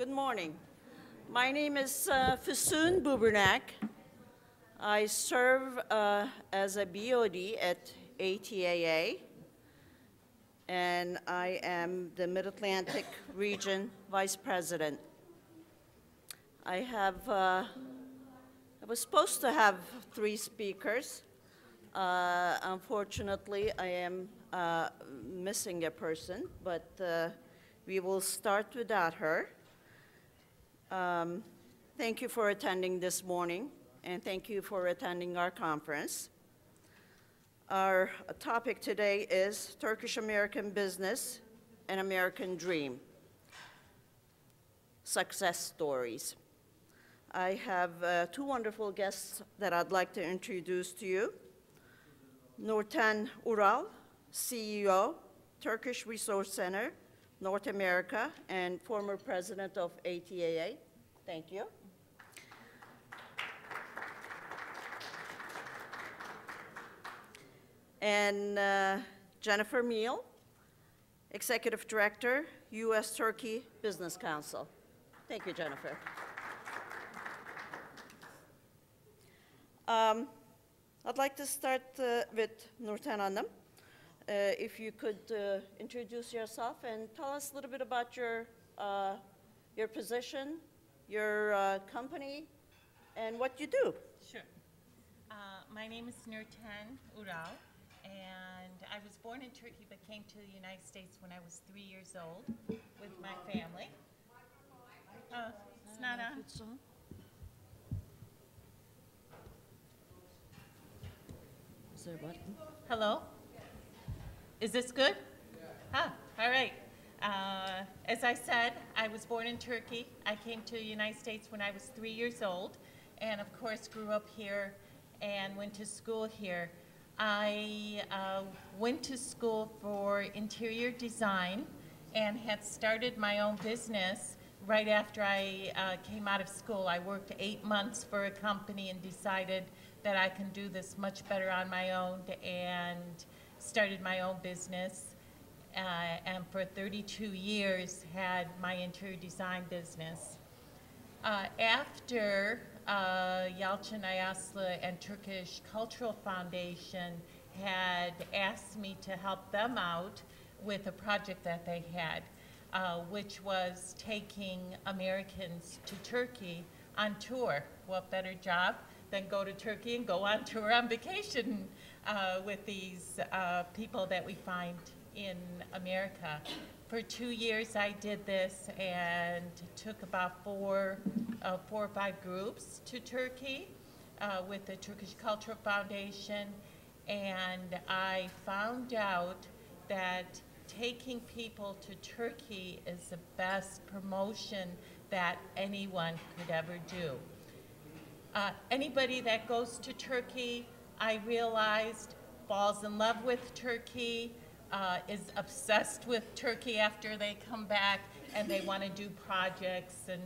Good morning. My name is uh, Bubernak. I serve uh, as a BOD at ATAA, and I am the Mid-Atlantic Region Vice President. I have, uh, I was supposed to have three speakers. Uh, Unfortunately, I am uh, missing a person, but uh, we will start without her. Um, Thank you for attending this morning, and thank you for attending our conference. Our topic today is Turkish American Business and American Dream Success Stories. I have uh, two wonderful guests that I'd like to introduce to you. Nurten Ural, CEO, Turkish Resource Center, North America, and former president of ATAA. Thank you. And uh, Jennifer Miel, Executive Director, U.S. Turkey Business Council. Thank you, Jennifer. Um, I'd like to start uh, with Nurten Hanım. Uh, if you could uh, introduce yourself and tell us a little bit about your, uh, your position, your uh, company, and what you do. Sure. Uh, my name is Nurten Ural, and I was born in Turkey but came to the United States when I was three years old with my family. Oh, it's not on. Is there a button? Hello? Is this good? Ah, all right. Uh, as I said, I was born in Turkey. I came to the United States when I was three years old, and of course grew up here and went to school here. I uh, went to school for interior design and had started my own business right after I uh, came out of school. I worked eight months for a company and decided that I can do this much better on my own and started my own business. Uh, and for 32 years had my interior design business. Uh, after uh, Yalçın Ayaslı and Turkish Cultural Foundation had asked me to help them out with a project that they had, uh, which was taking Americans to Turkey on tour. What better job than go to Turkey and go on tour on vacation uh, with these uh, people that we find in America. For two years, I did this and took about four, uh, four or five groups to Turkey uh, with the Turkish Cultural Foundation, and I found out that taking people to Turkey is the best promotion that anyone could ever do. Uh, anybody that goes to Turkey, I realized, falls in love with Turkey, uh, is obsessed with Turkey after they come back, and they want to do projects and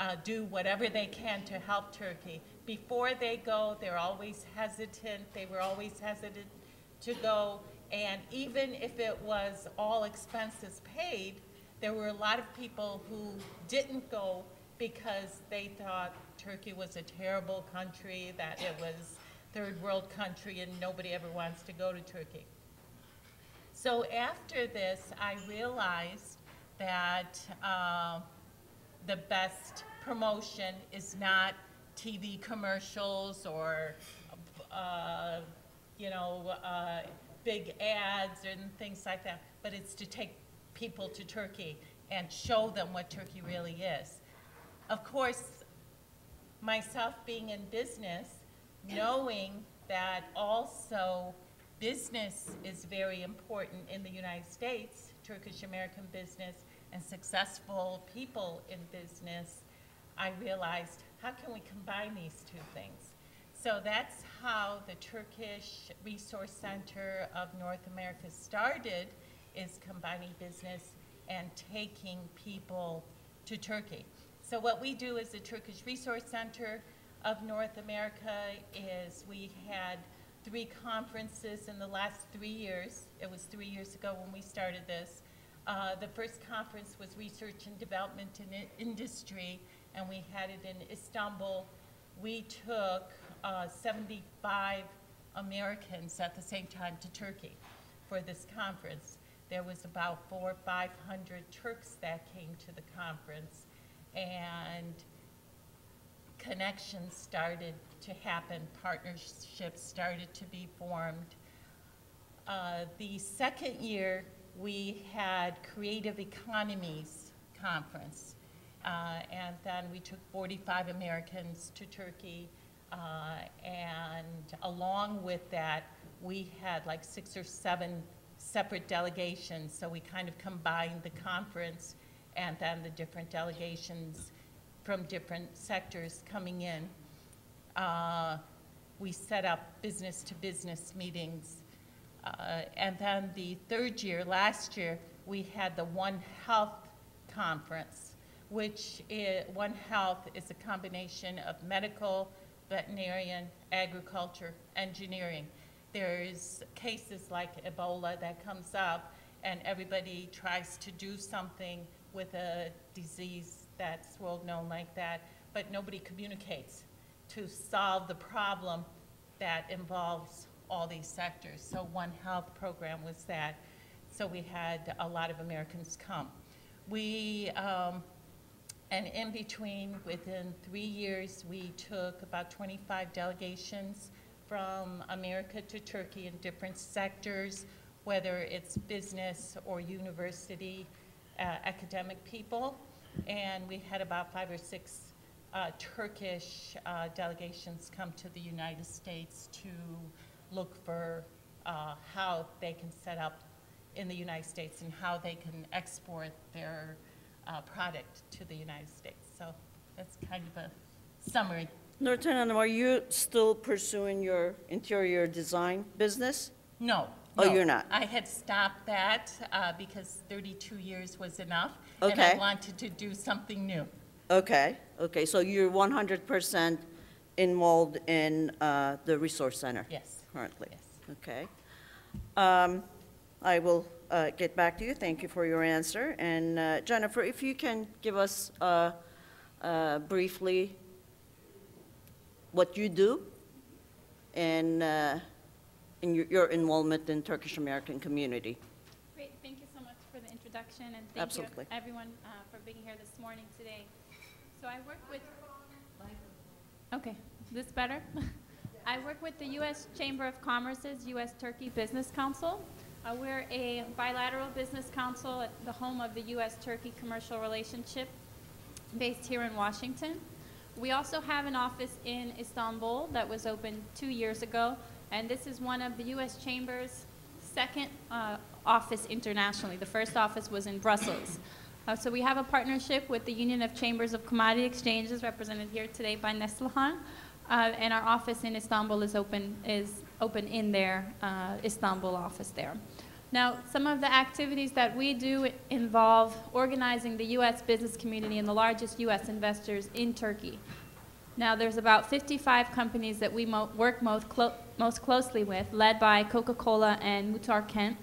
uh, do whatever they can to help Turkey. Before they go, they're always hesitant. They were always hesitant to go, and even if it was all expenses paid, there were a lot of people who didn't go because they thought Turkey was a terrible country, that it was third world country and nobody ever wants to go to Turkey. So after this, I realized that uh, the best promotion is not TV commercials or, uh, you know, uh, big ads and things like that, but it's to take people to Turkey and show them what Turkey really is. Of course, myself being in business, knowing that also business is very important in the United States, Turkish American business, and successful people in business, I realized how can we combine these two things? So that's how the Turkish Resource Center of North America started, is combining business and taking people to Turkey. So what we do as the Turkish Resource Center of North America is we had three conferences in the last three years. It was three years ago when we started this. Uh, the first conference was Research and Development in Industry, and we had it in Istanbul. We took uh, 75 Americans at the same time to Turkey for this conference. There was about four or 500 Turks that came to the conference, and connections started to happen, partnerships started to be formed. Uh, the second year, we had Creative Economies Conference, uh, and then we took 45 Americans to Turkey, uh, and along with that, we had like six or seven separate delegations, so we kind of combined the conference and then the different delegations from different sectors coming in. Uh, we set up business-to-business meetings. Uh, and then the third year, last year, we had the One Health Conference, which is, One Health is a combination of medical, veterinarian, agriculture, engineering. There's cases like Ebola that comes up, and everybody tries to do something with a disease that's world known like that, but nobody communicates to solve the problem that involves all these sectors. So One Health program was that. So we had a lot of Americans come. We, um, and in between, within three years, we took about 25 delegations from America to Turkey in different sectors, whether it's business or university, uh, academic people. And we had about five or six uh, Turkish uh, delegations come to the United States to look for uh, how they can set up in the United States and how they can export their uh, product to the United States. So that's kind of a summary. Nurten are you still pursuing your interior design business? No. Oh, no. you're not? I had stopped that uh, because 32 years was enough. And I Okay. wanted to do something new. Okay, okay, so you're 100% involved in uh, the resource center? Yes. Currently? Yes. Okay. Um, I will uh, get back to you. Thank you for your answer. And uh, Jennifer, if you can give us uh, uh, briefly what you do and uh, in your- your involvement in Turkish American community. Great, thank you so much for the introduction, and thank you Absolutely. everyone uh, for being here this morning today. So I work with, okay, this better? I work with the U.S. Chamber of Commerce's U.S. Turkey Business Council. Uh, We're a bilateral business council at the home of the U.S.-Turkey commercial relationship based here in Washington. We also have an office in Istanbul that was opened two years ago, and this is one of the U.S. Chamber's second uh, office internationally. The first office was in Brussels. Uh, so we have a partnership with the Union of Chambers of Commodity Exchanges, represented here today by Neslihan, uh, and our office in Istanbul is open is open in their uh, Istanbul office there. Now, some of the activities that we do involve organizing the U.S. business community and the largest U.S. investors in Turkey. Now, there's about 55 companies that we work most, clo- most closely with, led by Coca-Cola and Muhtar Kent.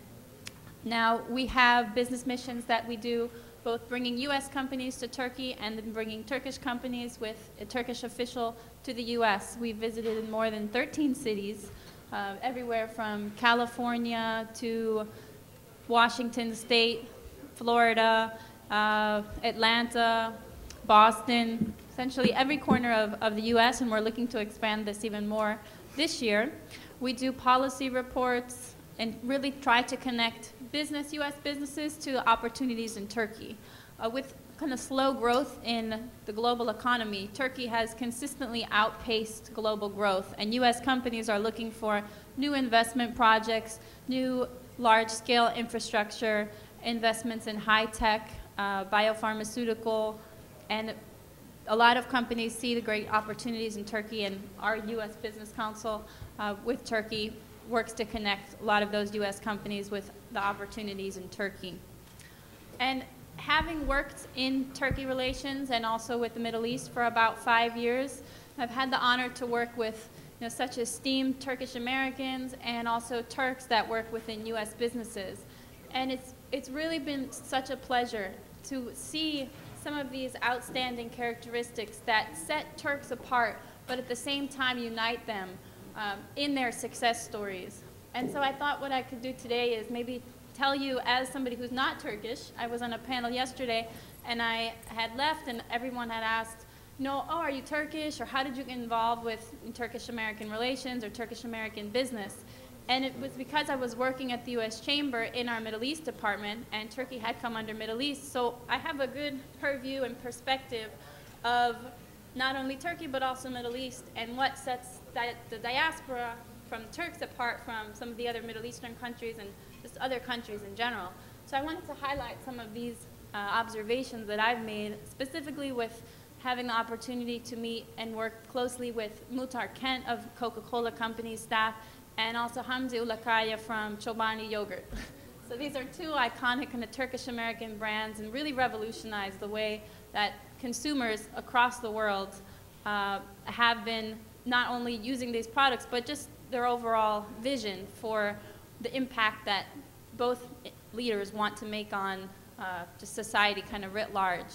Now, we have business missions that we do, both bringing U.S. companies to Turkey and then bringing Turkish companies with a Turkish official to the U.S. We've visited in more than 13 cities, uh, everywhere from California to Washington State, Florida, uh, Atlanta, Boston, essentially every corner of, of the U.S., and we're looking to expand this even more this year. We do policy reports and really try to connect business, U.S. businesses, to opportunities in Turkey. Uh, with kind of slow growth in the global economy, Turkey has consistently outpaced global growth, and U.S. companies are looking for new investment projects, new large-scale infrastructure, investments in high-tech, uh, biopharmaceutical, and a lot of companies see the great opportunities in Turkey, and our U.S. Business Council uh, with Turkey works to connect a lot of those U.S. companies with the opportunities in Turkey. And having worked in Turkey relations and also with the Middle East for about five years, I've had the honor to work with you know, such esteemed Turkish Americans and also Turks that work within U.S. businesses. And it's, it's really been such a pleasure to see some of these outstanding characteristics that set Turks apart, but at the same time unite them um, in their success stories. And so I thought what I could do today is maybe tell you, as somebody who's not Turkish, I was on a panel yesterday and I had left and everyone had asked, no, oh, are you Turkish? Or how did you get involved with Turkish-American relations or Turkish-American business? And it was because I was working at the U.S. Chamber in our Middle East department, and Turkey had come under Middle East. So I have a good purview and perspective of not only Turkey, but also Middle East, and what sets the diaspora from Turks apart from some of the other Middle Eastern countries and just other countries in general. So I wanted to highlight some of these uh, observations that I've made, specifically with having the opportunity to meet and work closely with Muhtar Kent of Coca-Cola Company staff and also Hamdi Ulukaya from Chobani Yogurt. so these are two iconic kind of Turkish-American brands and really revolutionized the way that consumers across the world uh, have been not only using these products, but just their overall vision for the impact that both leaders want to make on uh, just society kind of writ large.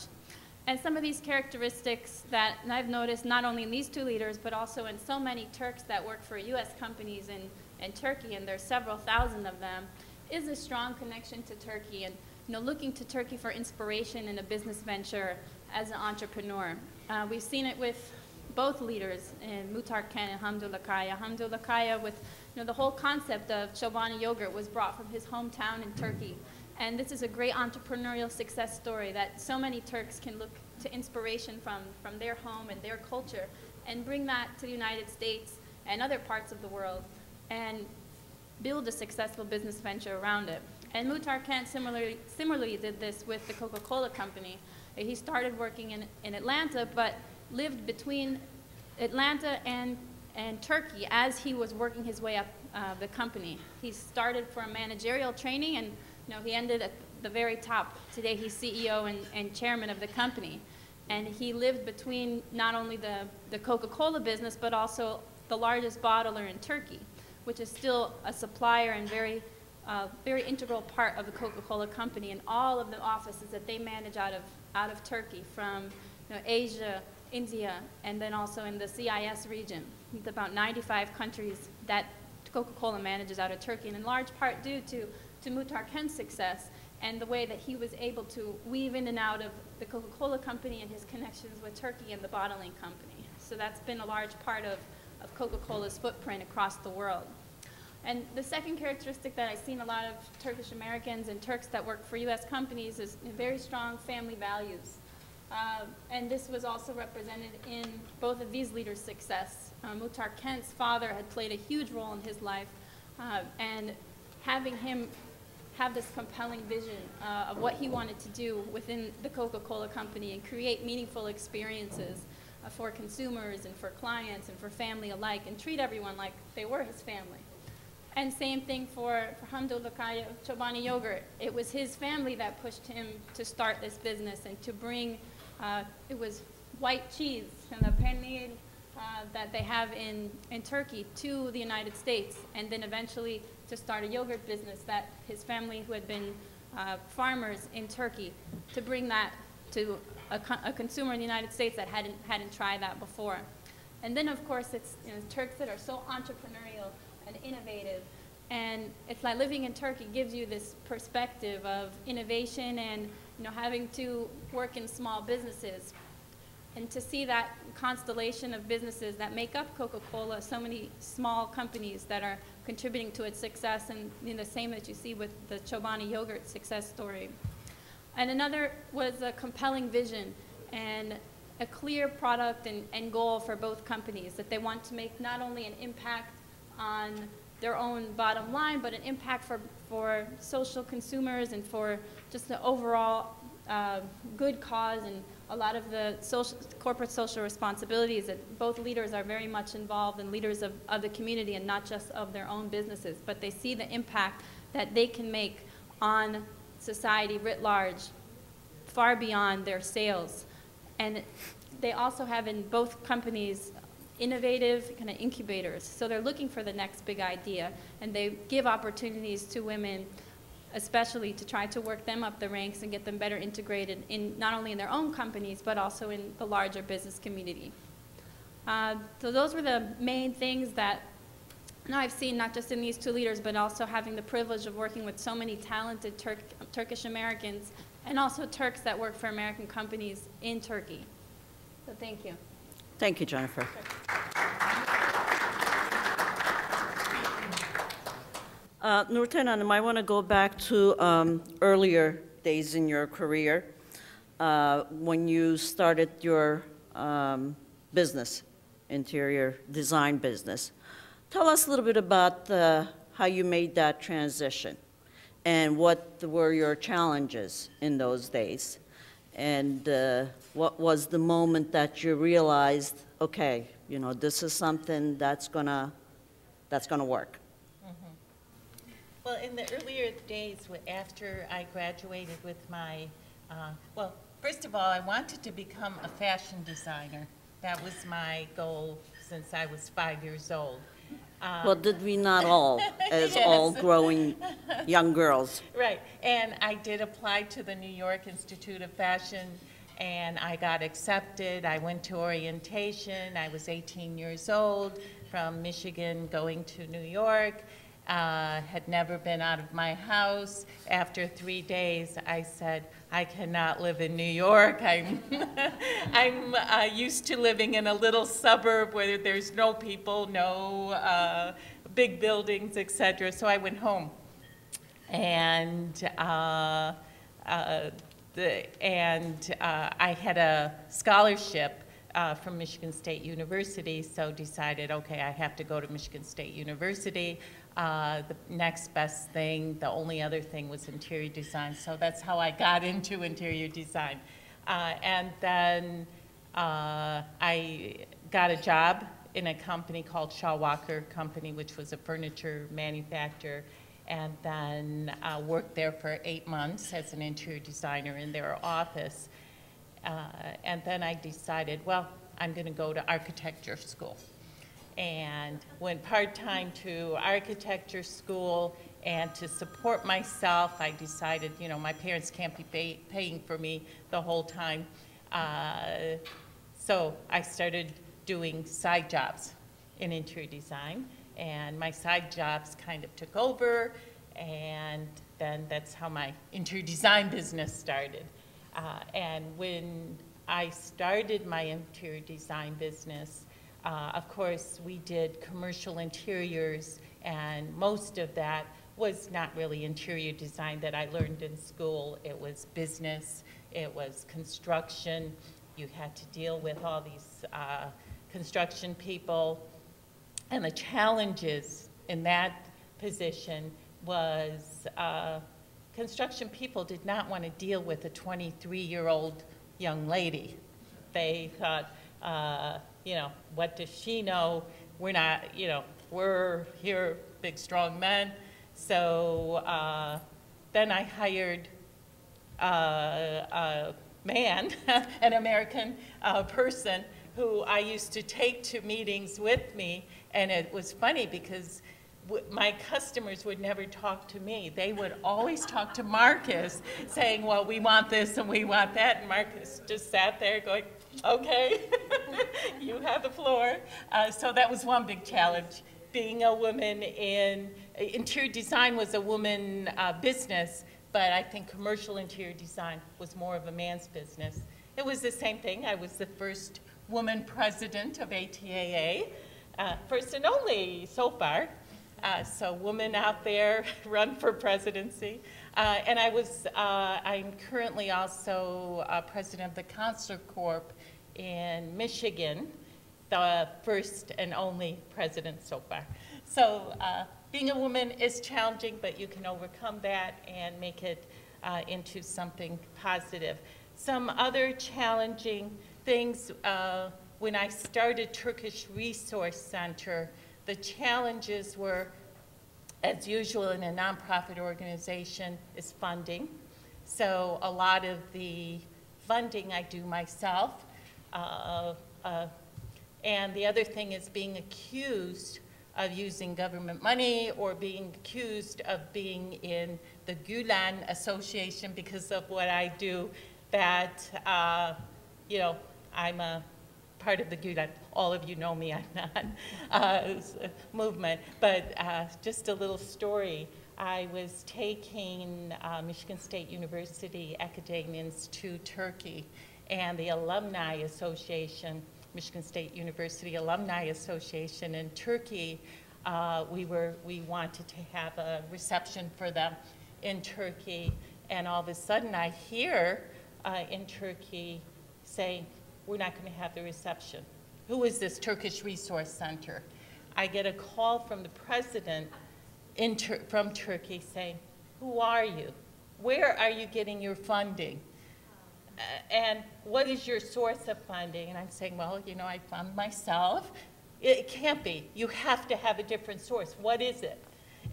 And some of these characteristics that I've noticed not only in these two leaders, but also in so many Turks that work for U.S. companies in, in Turkey, and there's several thousand of them, is a strong connection to Turkey and you know, looking to Turkey for inspiration in a business venture as an entrepreneur. Uh, we've seen it with both leaders, in Muhtar Kent and Hamdi Ulukaya. Hamdi Ulukaya with you know, the whole concept of Chobani yogurt was brought from his hometown in Turkey. And this is a great entrepreneurial success story that so many Turks can look to inspiration from, from their home and their culture and bring that to the United States and other parts of the world and build a successful business venture around it. And Muhtar Kent similarly, similarly did this with the Coca-Cola company. He started working in, in Atlanta, but lived between Atlanta and, and Turkey as he was working his way up uh, the company. He started from managerial training and know, he ended at the very top. Today he's CEO and, and chairman of the company. And he lived between not only the, the Coca-Cola business, but also the largest bottler in Turkey, which is still a supplier and very, uh, very integral part of the Coca-Cola company and all of the offices that they manage out of, out of Turkey from you know, Asia, India, and then also in the CIS region. It's about 95 countries that Coca-Cola manages out of Turkey, and in large part due to to Muhtar Kent's success and the way that he was able to weave in and out of the Coca-Cola company and his connections with Turkey and the bottling company. So that's been a large part of, of Coca-Cola's footprint across the world. And the second characteristic that I've seen a lot of Turkish Americans and Turks that work for U.S. companies is very strong family values. Uh, and this was also represented in both of these leaders' success. Uh, Kent's father had played a huge role in his life, uh, and having him have this compelling vision uh, of what he wanted to do within the Coca-Cola company and create meaningful experiences uh, for consumers and for clients and for family alike and treat everyone like they were his family. And same thing for, for Hamdi Ulukaya Chobani Yogurt. It was his family that pushed him to start this business and to bring, uh, it was white cheese and the paneer uh, that they have in, in Turkey to the United States and then eventually to start a yogurt business that his family, who had been uh, farmers in Turkey, to bring that to a, a, consumer in the United States that hadn't, hadn't tried that before. And then, of course, it's you know, Turks that are so entrepreneurial and innovative. And it's like living in Turkey gives you this perspective of innovation and you know, having to work in small businesses. And to see that constellation of businesses that make up Coca-Cola, so many small companies that are contributing to its success and the same that you see with the Chobani yogurt success story. And another was a compelling vision and a clear product and, and goal for both companies, that they want to make not only an impact on their own bottom line, but an impact for, for social consumers and for just the overall uh, good cause and a lot of the social, corporate social responsibilities that both leaders are very much involved and leaders of, of the community and not just of their own businesses, but they see the impact that they can make on society writ large far beyond their sales. And they also have in both companies innovative kind of incubators. So they're looking for the next big idea and they give opportunities to women especially to try to work them up the ranks and get them better integrated in, not only in their own companies, but also in the larger business community. Uh, So those were the main things that now I've seen, not just in these two leaders, but also having the privilege of working with so many talented Turk, Turkish Americans and also Turks that work for American companies in Turkey. So thank you. Thank you, Jennifer. Uh, Nurten Hanım, I want to go back to um, earlier days in your career uh, when you started your um, business, interior design business. Tell us a little bit about uh, how you made that transition and what were your challenges in those days. And uh, what was the moment that you realized, okay, you know, this is something that's gonna, that's gonna work? Well, in the earlier days, after I graduated with my, uh, well, first of all, I wanted to become a fashion designer. That was my goal since I was five years old. Uh, Well, did we not all, as all growing young girls? Right, and I did apply to the New York Institute of Fashion, and I got accepted. I went to orientation. I was 18 years old, from Michigan going to New York. Uh, had never been out of my house. After three days, I said, I cannot live in New York. I'm, I'm uh, used to living in a little suburb where there's no people, no uh, big buildings, etc. So I went home and uh, uh, the, and uh, I had a scholarship uh, from Michigan State University, so decided, okay, I have to go to Michigan State University. Uh, the next best thing, the only other thing was interior design, so that's how I got into interior design. Uh, and then uh, I got a job in a company called Shaw Walker Company, which was a furniture manufacturer, and then uh, worked there for eight months as an interior designer in their office. Uh, and then I decided, well, I'm going to go to architecture school. And went part-time to architecture school, and to support myself, I decided, you know, my parents can't be pay- paying for me the whole time. Uh, so I started doing side jobs in interior design, and my side jobs kind of took over, and then that's how my interior design business started. Uh, and when I started my interior design business, uh, of course, we did commercial interiors, and most of that was not really interior design that I learned in school. It was business, it was construction. You had to deal with all these uh, construction people. And the challenges in that position was uh, construction people did not want to deal with a 23-year-old young lady. They thought, uh, you know, what does she know? We're not, you know, we're here, big, strong men. So uh, then I hired uh, a man, an American uh, person, who I used to take to meetings with me. And it was funny because my customers would never talk to me. They would always talk to Marcus, saying, Well, we want this and we want that. And Marcus just sat there going, Okay, you have the floor. Uh, so that was one big challenge. Being a woman in interior design was a woman uh, business, but I think commercial interior design was more of a man's business. It was the same thing. I was the first woman president of ATAA, uh, first and only so far. Uh, so, woman out there, run for presidency. Uh, and I was, uh, I'm currently also uh, president of the Consular Corps in Michigan, the first and only president so far. So, uh, being a woman is challenging, but you can overcome that and make it uh, into something positive. Some other challenging things uh, when I started Turkish Resource Center, the challenges were, as usual in a nonprofit organization, is funding. So a lot of the funding I do myself. Uh, uh, and the other thing is being accused of using government money or being accused of being in the Gulen Association because of what I do, that, uh, you know, I'm a part of the Gulen. All of you know me, I'm not, uh, movement. But uh, just a little story. I was taking uh, Michigan State University academians to Turkey, and the Alumni Association, Michigan State University Alumni Association in Turkey, uh, we were, we wanted to have a reception for them in Turkey, and all of a sudden I hear uh, in Turkey saying, we're not going to have the reception. Who is this Turkish Resource Center? I get a call from the president Tur- from Turkey saying, who are you? Where are you getting your funding? Uh, and what is your source of funding? And I'm saying, well, you know, I fund myself. It, it can't be. You have to have a different source. What is it?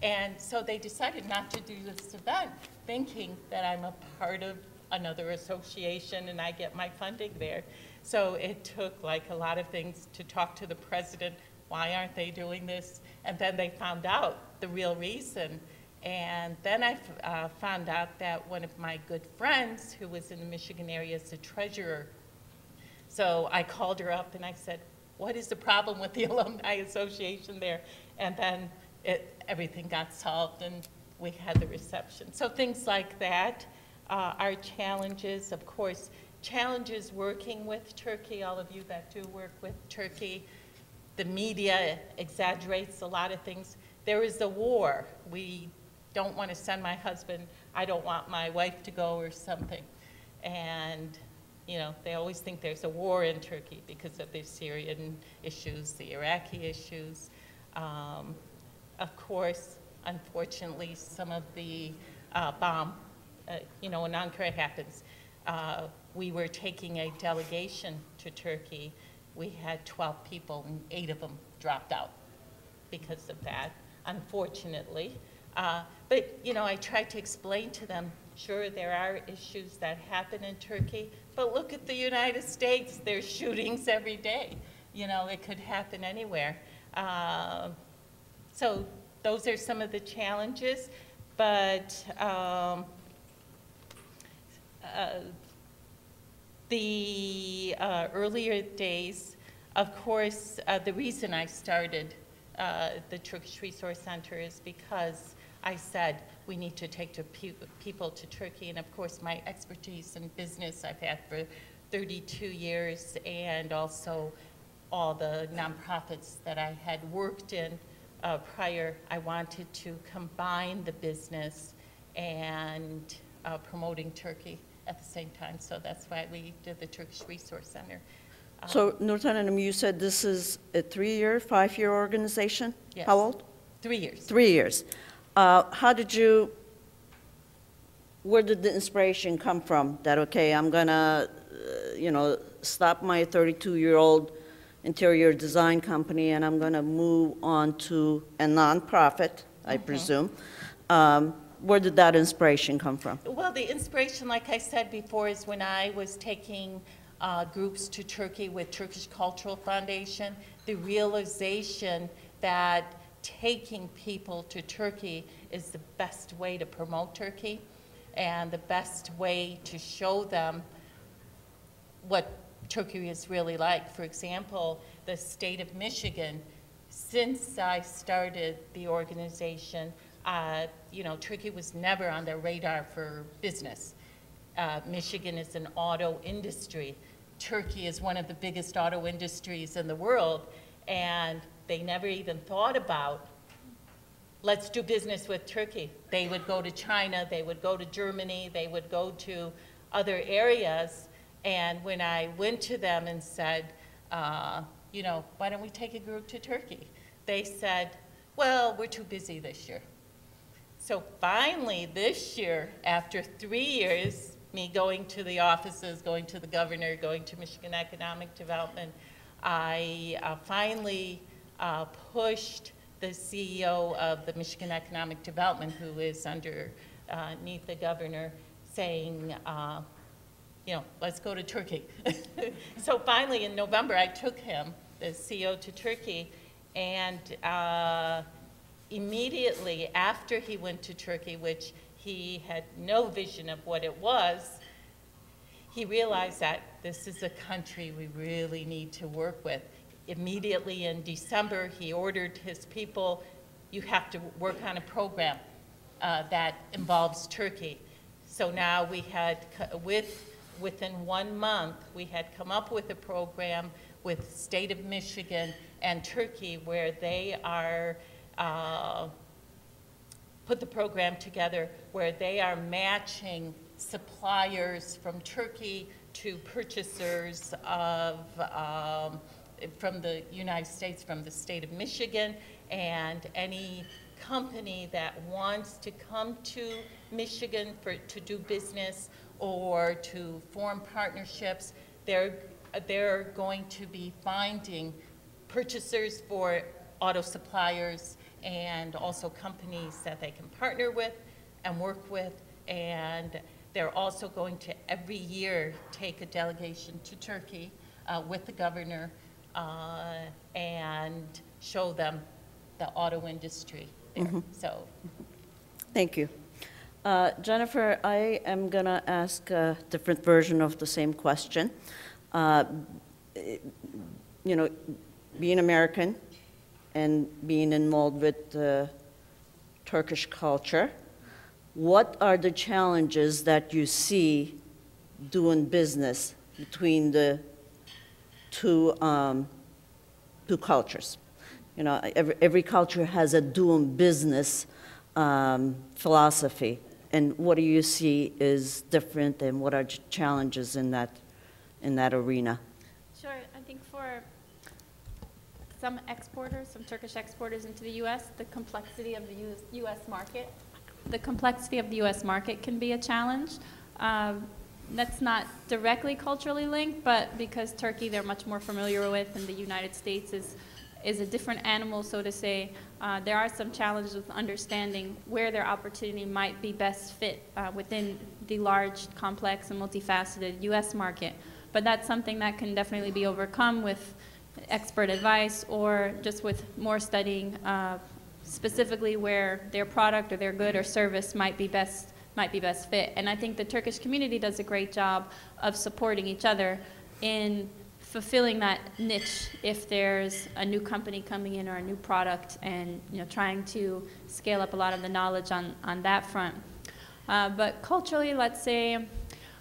And so they decided not to do this event, thinking that I'm a part of another association and I get my funding there. So it took like a lot of things to talk to the president. Why aren't they doing this? And then they found out the real reason. And then I uh, found out that one of my good friends, who was in the Michigan area, is the treasurer. So I called her up and I said, what is the problem with the Alumni Association there? And then it, everything got solved and we had the reception. So things like that uh, are challenges. Of course, challenges working with Turkey, all of you that do work with Turkey. The media exaggerates a lot of things. There is a war. We don't want to send my husband, I don't want my wife to go or something. And, you know, they always think there's a war in Turkey because of the Syrian issues, the Iraqi issues. Um, of course, unfortunately, some of the uh, bomb, uh, you know, when Ankara happens, uh, we were taking a delegation to Turkey. We had 12 people, and eight of them dropped out because of that, unfortunately. Uh, but, you know, I tried to explain to them, sure, there are issues that happen in Turkey, but look at the United States. There's shootings every day. You know, it could happen anywhere. Uh, so those are some of the challenges, but um, uh, the uh, earlier days, of course, uh, the reason I started uh, the Turkish Resource Center is because I said we need to take to pe- people to Turkey, and of course, my expertise in business I've had for 32 years, and also all the nonprofits that I had worked in uh, prior. I wanted to combine the business and uh, promoting Turkey at the same time, so that's why we did the Turkish Resource Center. Um, So Nurten Hanım, you said this is a three-year, five-year organization? Yes. How old? Three years. Three years. Uh, How did you, where did the inspiration come from? That, okay, I'm gonna, uh, you know, stop my 32-year-old interior design company and I'm gonna move on to a nonprofit, I presume. Um, Where did that inspiration come from? Well, the inspiration, like I said before, is when I was taking uh, groups to Turkey with Turkish Cultural Foundation, the realization that taking people to Turkey is the best way to promote Turkey and the best way to show them what Turkey is really like. For example, the state of Michigan, since I started the organization, uh, you know, Turkey was never on their radar for business. Uh, Michigan is an auto industry. Turkey is one of the biggest auto industries in the world, and they never even thought about let's do business with Turkey. They would go to China, they would go to Germany, they would go to other areas. And when I went to them and said, uh, you know, why don't we take a group to Turkey? They said, well, we're too busy this year. So finally, this year, after three years, me going to the offices, going to the governor, going to Michigan Economic Development, I uh, finally uh, pushed the CEO of the Michigan Economic Development, who is under, uh, underneath the governor, saying, uh, you know, let's go to Turkey. so finally, in November, I took him, the CEO, to Turkey, And uh, immediately after he went to Turkey, which he had no vision of what it was, he realized that this is a country we really need to work with. Immediately in December, he ordered his people, you have to work on a program uh, that involves Turkey. So now we had, with, within one month, we had come up with a program with state of Michigan and Turkey where they are, uh, put the program together where they are matching suppliers from Turkey to purchasers of, um, from the United States, from the state of Michigan, and any company that wants to come to Michigan for, to do business or to form partnerships, they're, they're going to be finding purchasers for auto suppliers and also companies that they can partner with and work with. And they're also going to every year take a delegation to Turkey uh, with the governor uh, and show them the auto industry there. So Thank you. Uh, Jennifer, I am going to ask a different version of the same question. Uh, You know, being American and being involved with uh, Turkish culture, what are the challenges that you see doing business between the two, um, two cultures? You know, every, every culture has a doing business um, philosophy. And what do you see is different and what are challenges in that, in that arena? Sure, I think for some exporters, some Turkish exporters into the US, the complexity of the US, US market, the complexity of the US market can be a challenge. Um, that's not directly culturally linked, but because Turkey they're much more familiar with, and the United States is is a different animal, so to say. Uh, there are some challenges with understanding where their opportunity might be best fit uh, within the large, complex, and multifaceted U.S. market. But that's something that can definitely be overcome with expert advice or just with more studying uh, specifically where their product or their good or service might be best might be best fit. And I think the Turkish community does a great job of supporting each other in fulfilling that niche if there's a new company coming in or a new product and you know trying to scale up a lot of the knowledge on, on that front. Uh, but culturally, let's say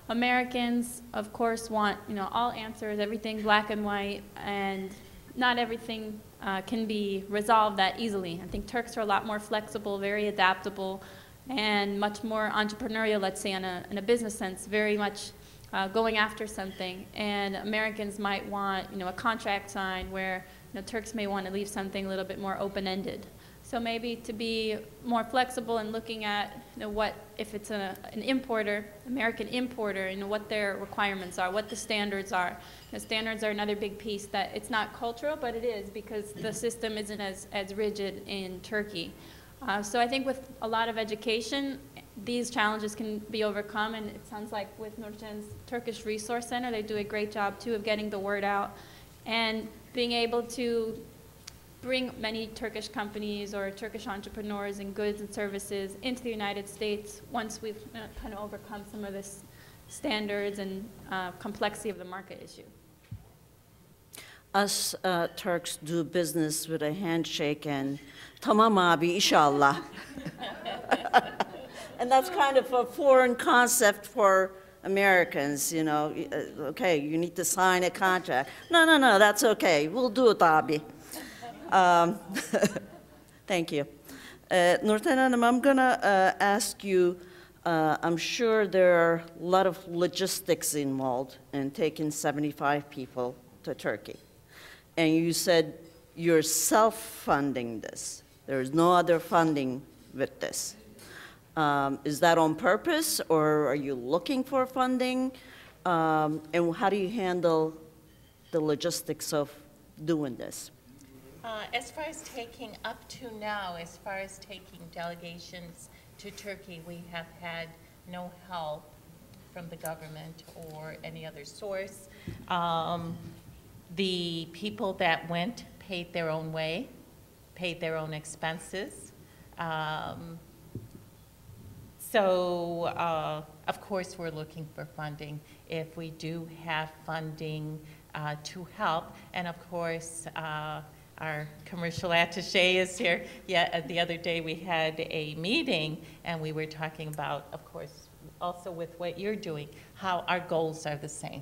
Americans, of course, want you know all answers, everything black and white, and not everything uh, can be resolved that easily. I think Turks are a lot more flexible, very adaptable, and much more entrepreneurial. Let's say in a in a business sense, very much uh, going after something. And Americans might want you know a contract signed where you know Turks may want to leave something a little bit more open-ended. So maybe to be more flexible and looking at you know, what, if it's a, an importer, American importer, you know, what their requirements are, what the standards are. The standards are another big piece that it's not cultural, but it is because the system isn't as, as rigid in Turkey. Uh, so I think with a lot of education, these challenges can be overcome, and it sounds like with Nurcan's Turkish Resource Center, they do a great job too of getting the word out and being able to bring many Turkish companies or Turkish entrepreneurs and goods and services into the United States once we've uh, kind of overcome some of this standards and uh, complexity of the market issue. Us uh, Turks do business with a handshake and tamam abi inşallah. and that's kind of a foreign concept for Americans, you know. uh, Okay, you need to sign a contract. No, no, no, that's okay. We'll do it abi. Um, Thank you. Uh, Nurten Hanım, I'm going to uh, ask you, uh, I'm sure there are a lot of logistics involved in taking 75 people to Turkey. And you said you're self-funding this. There's no other funding with this. Um, Is that on purpose, or are you looking for funding? Um, And how do you handle the logistics of doing this? Uh, As far as taking, up to now, as far as taking delegations to Turkey, we have had no help from the government or any other source. Um, The people that went paid their own way paid their own expenses. Um, so, uh, of course, we're looking for funding. If we do have funding uh, to help, and of course, uh, our commercial attaché is here. Yeah, uh, the other day we had a meeting, and we were talking about, of course, also with what you're doing, how our goals are the same.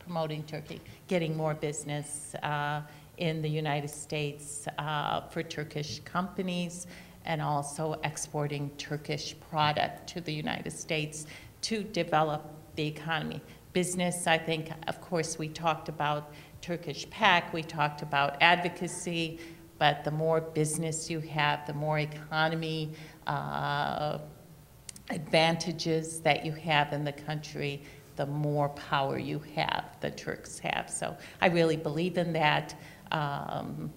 Promoting Turkey, getting more business uh, in the United States uh, for Turkish companies, and also exporting Turkish product to the United States to develop the economy. Business, I think, of course, we talked about Turkish PAC, we talked about advocacy, but the more business you have, the more economy uh, advantages that you have in the country, the more power you have, the Turks have. So I really believe in that. Um,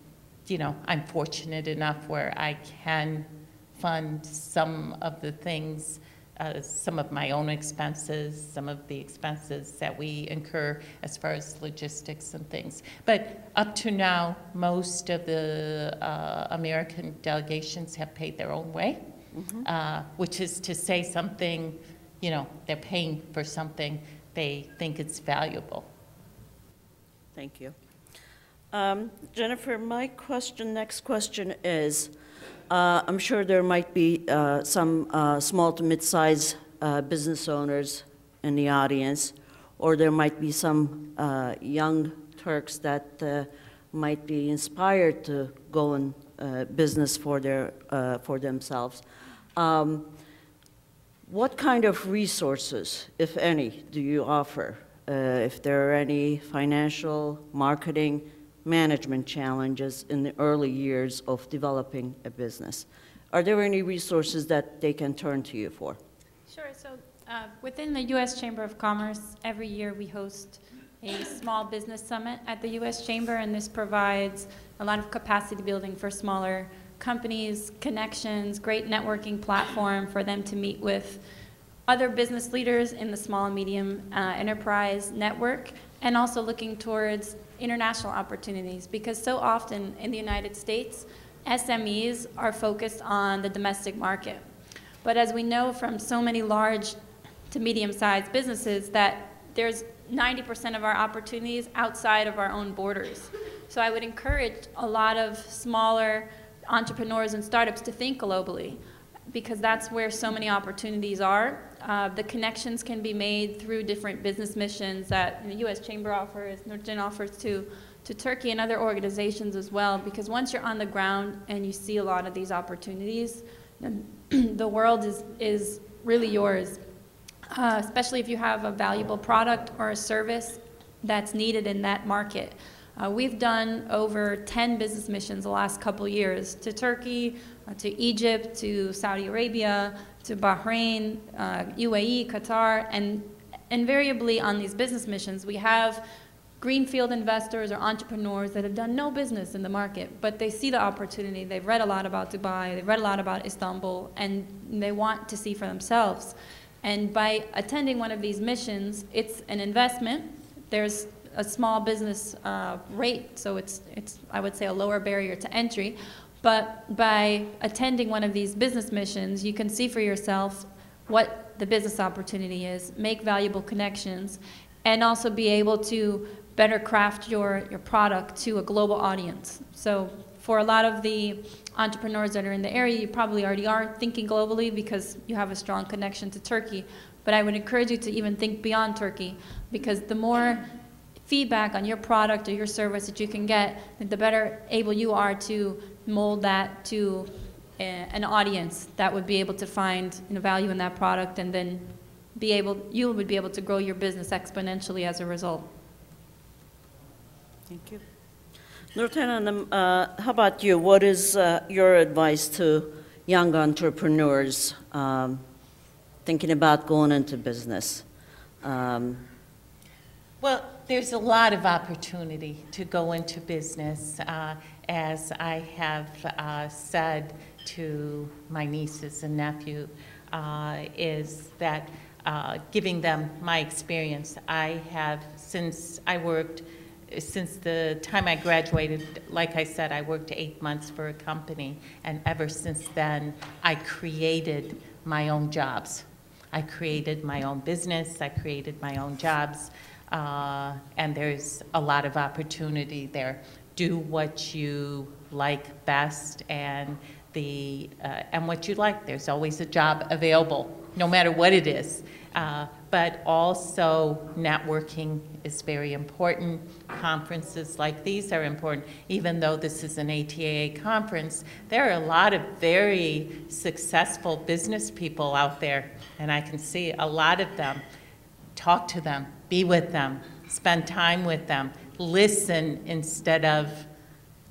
you know, I'm fortunate enough where I can fund some of the things, uh, some of my own expenses, some of the expenses that we incur as far as logistics and things. But up to now, most of the uh, American delegations have paid their own way, uh, which is to say something, you know, they're paying for something they think it's valuable. Thank you. Um, Jennifer, my question, next question is, uh, I'm sure there might be uh, some uh, small to mid-size uh, business owners in the audience, or there might be some uh, young Turks that uh, might be inspired to go in business for their, for themselves. Um, What kind of resources, if any, do you offer? Uh, If there are any financial, marketing, management challenges in the early years of developing a business? Are there any resources that they can turn to you for? Sure. So uh, within the U.S. Chamber of Commerce, every year we host a small business summit at the U.S. Chamber, and this provides a lot of capacity building for smaller companies, connections, great networking platform for them to meet with other business leaders in the small and medium uh, enterprise network, and also looking towards international opportunities because so often in the United States, SMEs are focused on the domestic market. But as we know from so many large to medium-sized businesses that there's 90% of our opportunities outside of our own borders. So I would encourage a lot of smaller entrepreneurs and startups to think globally because that's where so many opportunities are. Uh, the connections can be made through different business missions that the U.S. Chamber offers, Nurcan offers to, to Turkey and other organizations as well, because once you're on the ground and you see a lot of these opportunities, the world is, is really yours, uh, especially if you have a valuable product or a service that's needed in that market. Uh, we've done over 10 business missions the last couple years to Turkey, uh, to Egypt, to Saudi Arabia, to Bahrain, uh, UAE, Qatar, and invariably on these business missions, we have greenfield investors or entrepreneurs that have done no business in the market, but they see the opportunity. They've read a lot about Dubai, they've read a lot about Istanbul, and they want to see for themselves. And by attending one of these missions, it's an investment. There's a small business uh, rate, so it's, it's, I would say, a lower barrier to entry. But by attending one of these business missions, you can see for yourself what the business opportunity is, make valuable connections, and also be able to better craft your, your product to a global audience. So for a lot of the entrepreneurs that are in the area, you probably already are thinking globally because you have a strong connection to Turkey. But I would encourage you to even think beyond Turkey because the more feedback on your product or your service that you can get, the better able you are to mold that to a, an audience that would be able to find you know, value in that product and then be able, you would be able to grow your business exponentially as a result. Thank you. Nurten Hanım, uh, how about you? What is uh, your advice to young entrepreneurs um, thinking about going into business? Um, Well, there's a lot of opportunity to go into business. Uh, As I have uh, said to my nieces and nephew, uh, is that uh, giving them my experience. I have, since I worked since the time I graduated, like I said, I worked eight months for a company, and ever since then, I created my own jobs. I created my own business, I created my own jobs, uh, and there's a lot of opportunity there. Do what you like best and the, uh, and what you like. There's always a job available, no matter what it is. Uh, but also networking is very important. Conferences like these are important. Even though this is an ATAA conference, there are a lot of very successful business people out there, and I can see a lot of them. Talk to them, be with them, spend time with them, listen instead of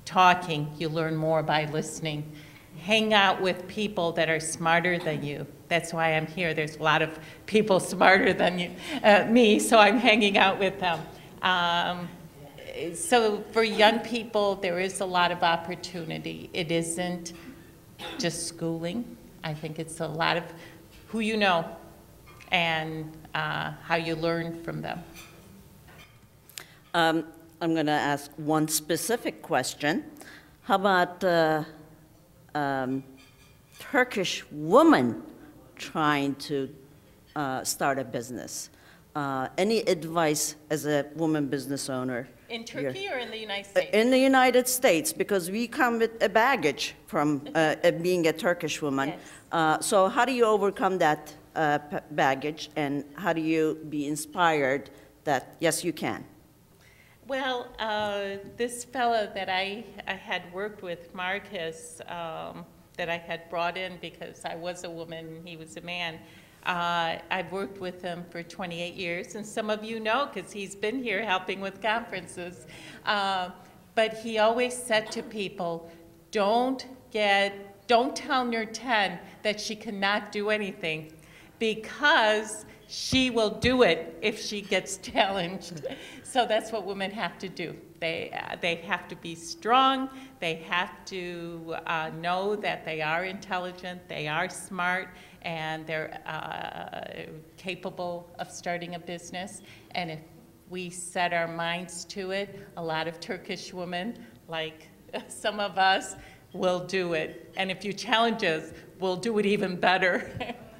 talking. You learn more by listening. Hang out with people that are smarter than you. That's why I'm here. There's a lot of people smarter than you, uh, me, so I'm hanging out with them. Um, so for young people, there is a lot of opportunity. It isn't just schooling. I think it's a lot of who you know and uh, how you learn from them. Um, I'm going to ask one specific question. How about uh, um, Turkish woman trying to uh, start a business? Uh, any advice as a woman business owner? In here? Turkey or in the United States? In the United States, because we come with a baggage from uh, uh, being a Turkish woman. Yes. Uh, so how do you overcome that uh, baggage, and how do you be inspired that, yes, you can? Well, uh, this fellow that I, I had worked with, Marcus, um, that I had brought in because I was a woman he was a man, uh, I've worked with him for 28 years, and some of you know because he's been here helping with conferences. Uh, but he always said to people, don't get, don't tell Nurten that she cannot do anything because she will do it if she gets challenged. So that's what women have to do. They, uh, they have to be strong, they have to uh, know that they are intelligent, they are smart, and they're uh, capable of starting a business. And if we set our minds to it, a lot of Turkish women, like some of us, will do it. And if you challenge us, we'll do it even better.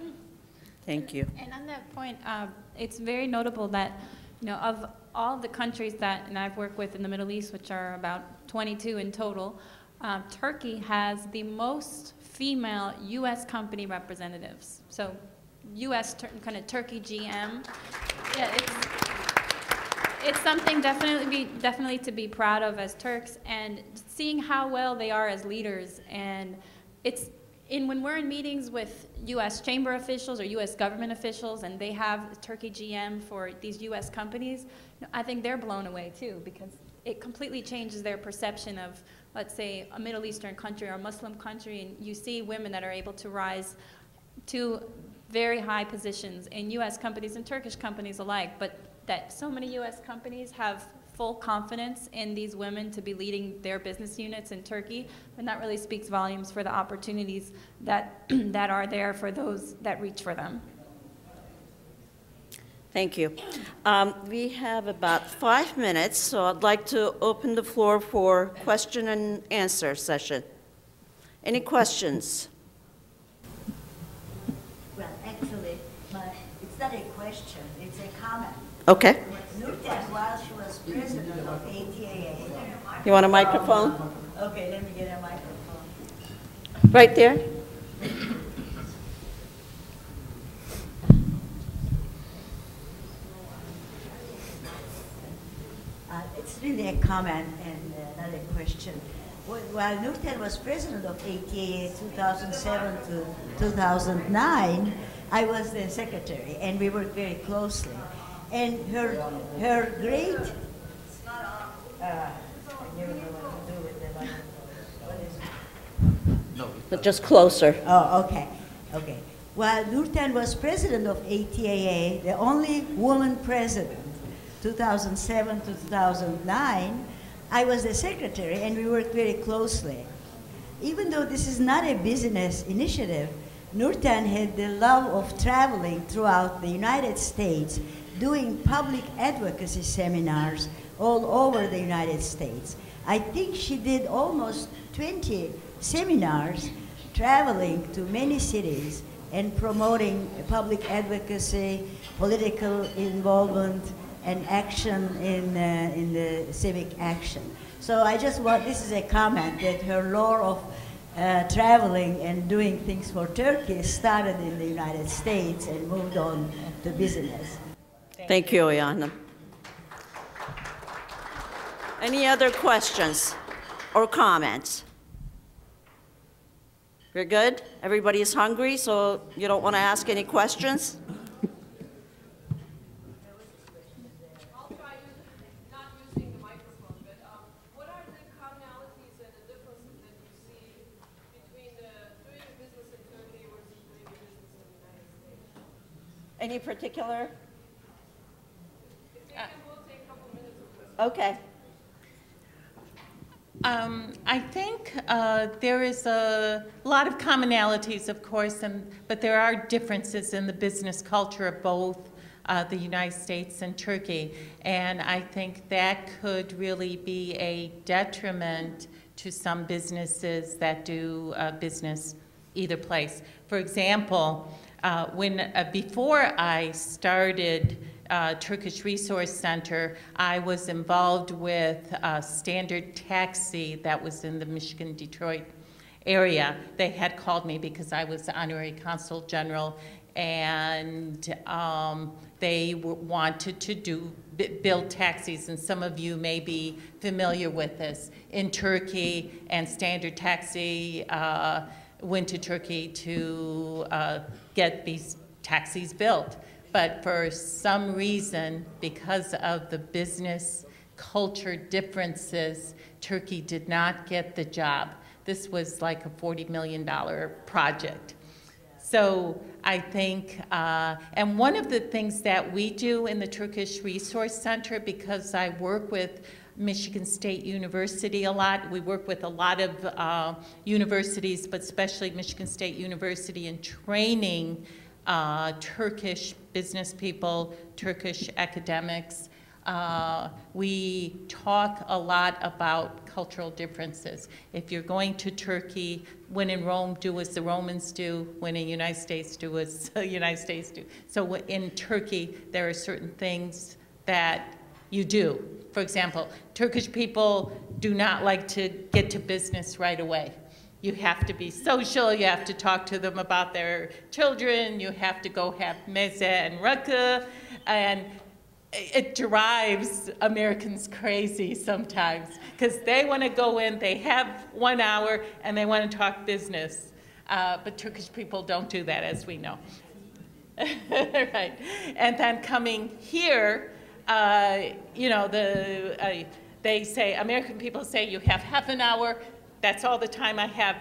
Thank you. And on that point, uh, it's very notable that, you know, of all the countries that, and I've worked with in the Middle East, which are about 22 in total, uh, Turkey has the most female U.S. company representatives. So, U.S. Kind of Turkey GM. Yeah, it's it's something definitely be, definitely to be proud of as Turks, and seeing how well they are as leaders, and it's in when we're in meetings with U.S. chamber officials or U.S. government officials, and they have Turkey GM for these U.S. companies, I think they're blown away too because it completely changes their perception of, let's say, a Middle Eastern country or a Muslim country, and you see women that are able to rise to very high positions in U.S. companies and Turkish companies alike, but that so many U.S. companies have full confidence in these women to be leading their business units in Turkey, and that really speaks volumes for the opportunities that, that are there for those that reach for them. Thank you. Um, we have about five minutes, so I'd like to open the floor for question and answer session. Any questions? Well, actually, my, it's not a question, it's a comment. Okay. Nurten, while she was president of ATAA, You want a microphone? okay, let me get a microphone. Right there? Uh, it's really a comment and uh, not a question. Wh- While Nurten was president of ATA 2007 to 2009, I was the secretary, and we worked very closely. And her, her great, But just closer. Oh, okay, okay. Well, Nurten was president of ATAA, the only woman president, 2007 to 2009, I was the secretary and we worked very closely. Even though this is not a business initiative, Nurten had the love of traveling throughout the United States doing public advocacy seminars all over the United States. I think she did almost 20 seminars traveling to many cities and promoting public advocacy, political involvement, and action in, uh, in the civic action. So I just want, this is a comment that her lore of uh, traveling and doing things for Turkey started in the United States and moved on to business. Thank you, Oyana. Any other questions or comments? We're good? Everybody is hungry, so you don't want to ask any questions? I'll try using, not using the microphone, but what are the commonalities and the differences that you see between the doing a business in Turkey versus doing a business in the United States? Any particular? If they can, we'll take a couple minutes of this. Okay. Um, I think uh, there is a lot of commonalities, of course, and, but there are differences in the business culture of both uh, the United States and Turkey. And I think that could really be a detriment to some businesses that do uh, business either place. For example, uh, when uh, before I started uh, Turkish Resource Center, I was involved with uh, Standard Taxi that was in the Michigan Detroit area. They had called me because I was the honorary consul general, and um, they wanted to do build taxis. And some of you may be familiar with this in Turkey. And Standard Taxi uh, went to Turkey to uh, get these taxis built. But for some reason, because of the business culture differences, Turkey did not get the job. This was like a $40 million project. So I think, uh, and one of the things that we do in the Turkish Resource Center, because I work with Michigan State University a lot, we work with a lot of uh, universities, but especially Michigan State University in training uh, Turkish business people, Turkish academics. Uh, we talk a lot about cultural differences. If you're going to Turkey, when in Rome, do as the Romans do. When in the United States, do as the United States do. So in Turkey, there are certain things that you do. For example, Turkish people do not like to get to business right away. You have to be social, you have to talk to them about their children, you have to go have meze and rakı, and it drives Americans crazy sometimes because they want to go in, they have one hour, and they want to talk business. Uh, but Turkish people don't do that, as we know. right. And then coming here, uh, you know, the, uh, they say, American people say you have half an hour, that's all the time I have.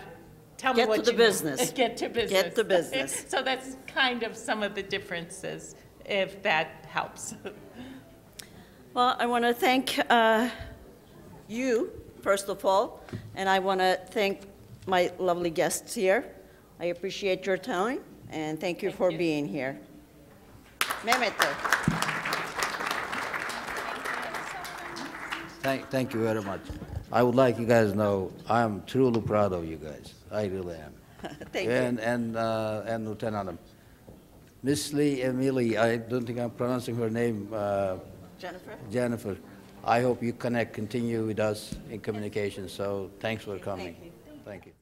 Tell me Get to the you know." business. Get to business. Get to business. so that's kind of some of the differences, if that helps. Well, I want to thank uh, you, first of all, and I want to thank my lovely guests here. I appreciate your time, and thank you Thank for you. being here. Mehmet. Thank, thank you very much. I would like you guys to know, I'm truly proud of you guys. I really am. Thank you. And, and, uh, and Lieutenant, Miss Lee Emily, I don't think I'm pronouncing her name, uh, Jennifer? Jennifer. I hope you connect, continue with us in communication, so thanks for coming. you. Thank you.